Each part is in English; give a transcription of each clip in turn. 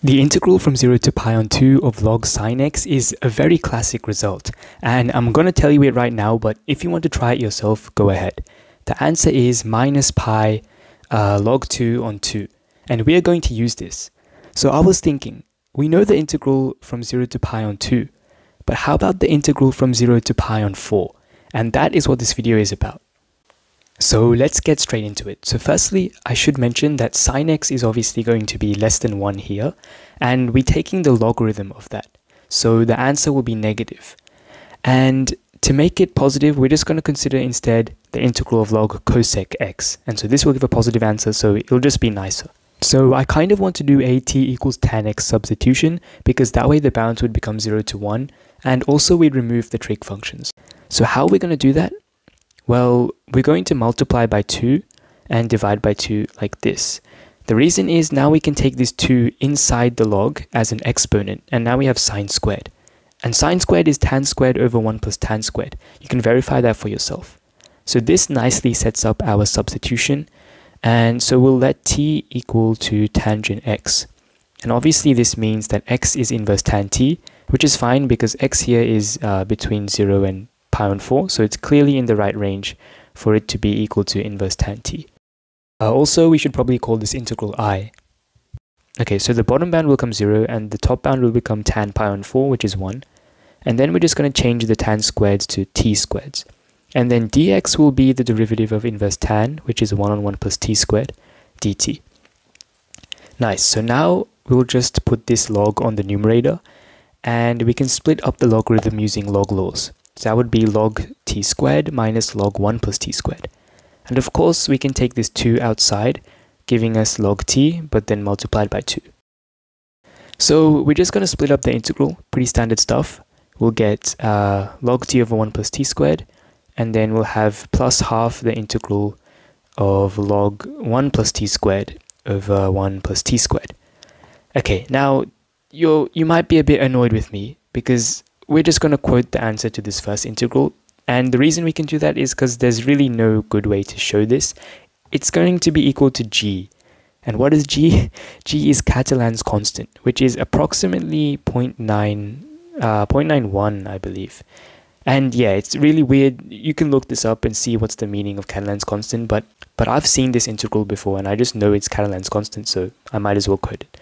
The integral from 0 to pi on 2 of log sine x is a very classic result, and I'm going to tell you it right now, but if you want to try it yourself, go ahead. The answer is minus pi uh, log 2 on 2, and we are going to use this. So I was thinking, we know the integral from 0 to pi on 2, but how about the integral from 0 to pi on 4? And that is what this video is about. So let's get straight into it. So firstly, I should mention that sine x is obviously going to be less than 1 here, and we're taking the logarithm of that. So the answer will be negative. And to make it positive, we're just going to consider instead the integral of log cosec x. And so this will give a positive answer, so it'll just be nicer. So I kind of want to do a t equals tan x substitution, because that way the bounds would become 0 to 1, and also we'd remove the trig functions. So how are we going to do that? Well, we're going to multiply by 2 and divide by 2 like this. The reason is now we can take this 2 inside the log as an exponent, and now we have sine squared. And sine squared is tan squared over 1 plus tan squared. You can verify that for yourself. So this nicely sets up our substitution, and so we'll let t equal to tangent x. And obviously this means that x is inverse tan t, which is fine because x here is uh, between 0 and pi on 4, so it's clearly in the right range for it to be equal to inverse tan t. Uh, also, we should probably call this integral i. Okay, so the bottom bound will become 0 and the top bound will become tan pi on 4, which is 1. And then we're just going to change the tan squareds to t squareds. And then dx will be the derivative of inverse tan, which is 1 on 1 plus t squared, dt. Nice, so now we'll just put this log on the numerator and we can split up the logarithm using log laws. So that would be log t squared minus log 1 plus t squared. And of course, we can take this 2 outside, giving us log t, but then multiplied by 2. So we're just going to split up the integral, pretty standard stuff. We'll get uh, log t over 1 plus t squared, and then we'll have plus half the integral of log 1 plus t squared over 1 plus t squared. Okay, now you you might be a bit annoyed with me because we're just going to quote the answer to this first integral. And the reason we can do that is because there's really no good way to show this. It's going to be equal to g. And what is g? g is Catalan's constant, which is approximately 0 0.9, uh, 0.91, I believe. And yeah, it's really weird. You can look this up and see what's the meaning of Catalan's constant, but but I've seen this integral before and I just know it's Catalan's constant, so I might as well quote it.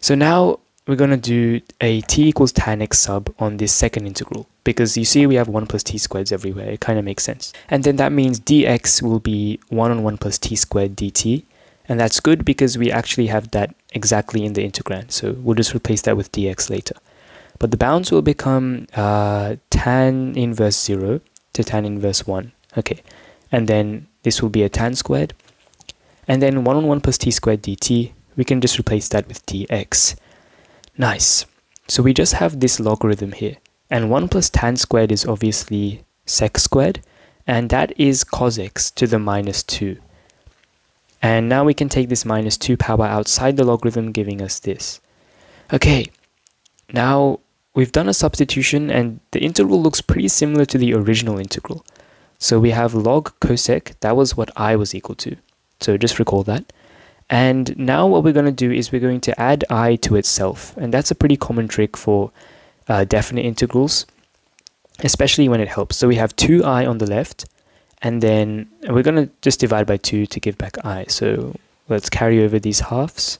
So now we're going to do a t equals tan x sub on this second integral because you see we have 1 plus t squareds everywhere. It kind of makes sense. And then that means dx will be 1 on 1 plus t squared dt. And that's good because we actually have that exactly in the integrand. So we'll just replace that with dx later. But the bounds will become uh, tan inverse 0 to tan inverse 1. Okay. And then this will be a tan squared. And then 1 on 1 plus t squared dt, we can just replace that with dx. Nice. So we just have this logarithm here. And 1 plus tan squared is obviously sec squared. And that is cos x to the minus 2. And now we can take this minus 2 power outside the logarithm, giving us this. Okay, now we've done a substitution and the integral looks pretty similar to the original integral. So we have log cosec, that was what i was equal to. So just recall that. And now what we're going to do is we're going to add i to itself. And that's a pretty common trick for uh, definite integrals, especially when it helps. So we have 2i on the left, and then we're going to just divide by 2 to give back i. So let's carry over these halves.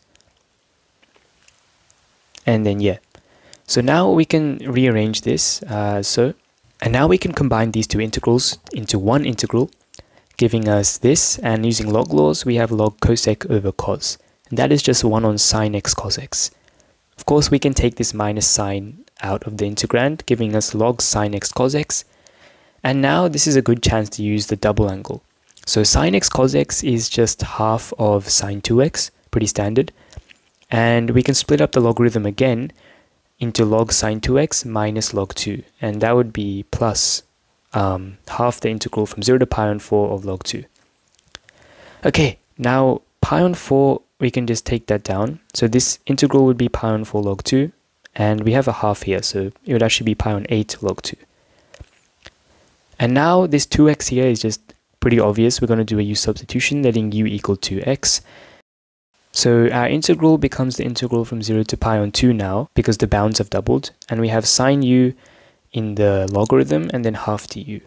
And then, yeah. So now we can rearrange this. Uh, so, and now we can combine these two integrals into one integral giving us this, and using log laws, we have log cosec over cos, and that is just 1 on sine x cos x. Of course, we can take this minus sign out of the integrand, giving us log sine x cos x, and now this is a good chance to use the double angle. So sine x cos x is just half of sine 2x, pretty standard, and we can split up the logarithm again into log sine 2x minus log 2, and that would be plus um, half the integral from 0 to pi on 4 of log 2. Okay, now pi on 4, we can just take that down. So this integral would be pi on 4 log 2, and we have a half here, so it would actually be pi on 8 log 2. And now this 2x here is just pretty obvious. We're going to do a u substitution, letting u equal to x. So our integral becomes the integral from 0 to pi on 2 now because the bounds have doubled and we have sine u in the logarithm and then half du.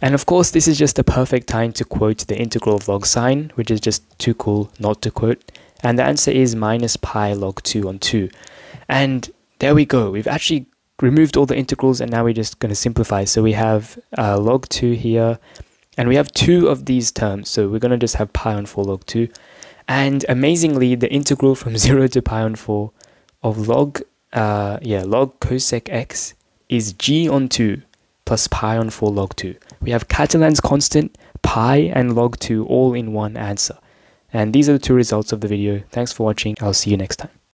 And of course this is just the perfect time to quote the integral of log sine which is just too cool not to quote and the answer is minus pi log 2 on 2. And there we go, we've actually removed all the integrals and now we're just going to simplify. So we have uh, log 2 here and we have two of these terms. So we're going to just have pi on 4 log 2 and amazingly, the integral from 0 to pi on 4 of log, uh, yeah, log cosec x is g on 2 plus pi on 4 log 2. We have Catalan's constant, pi, and log 2 all in one answer. And these are the two results of the video. Thanks for watching. I'll see you next time.